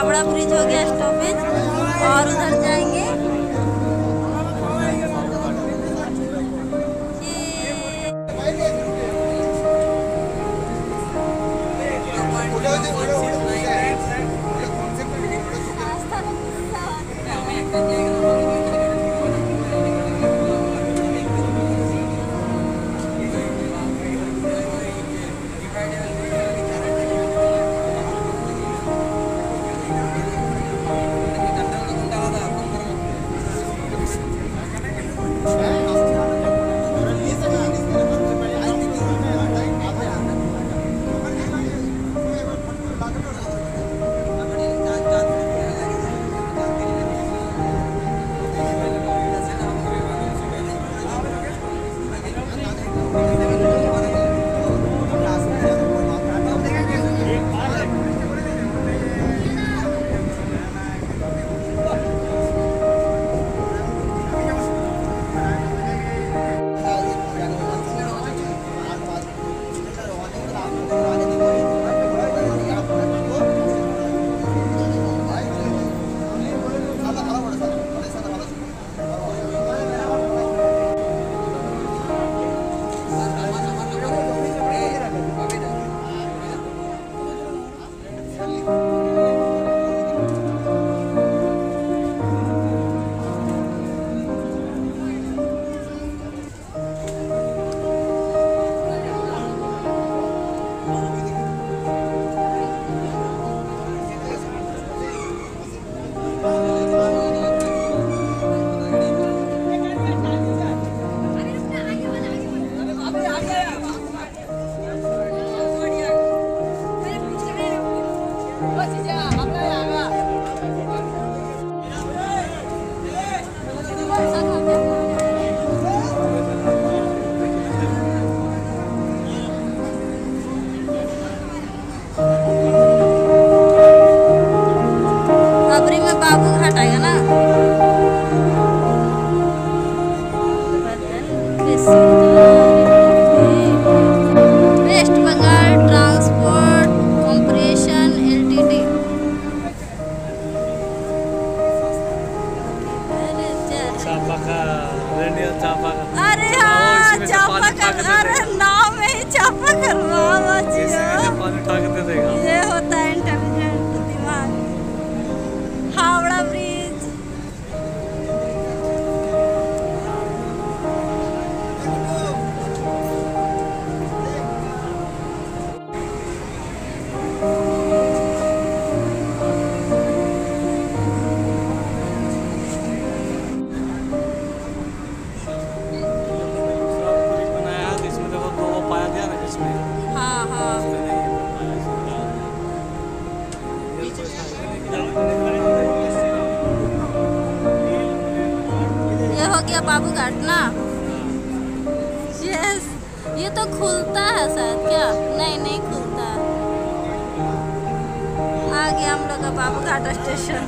Howrah bridge हो गया stoppage और उधर ये तो खुलता है शायद क्या? नहीं नहीं खुलता। आ गया हम लोग का Babu Ghat station.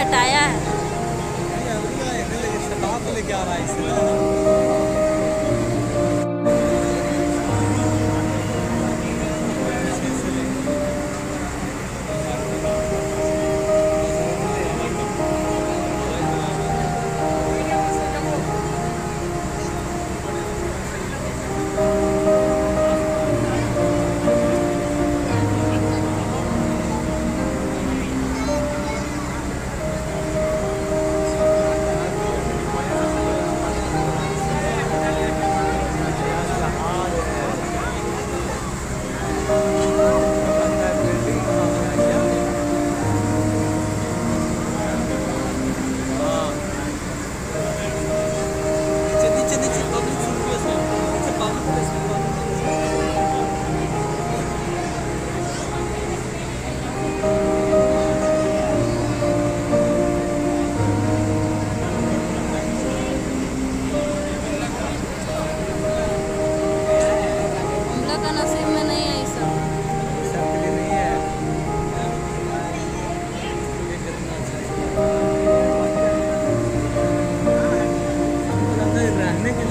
हटाया है।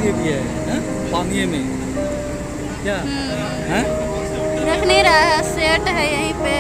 लिए भी है, पानी में। क्या? है? रख नहीं रहा है सेट है यहीं पे।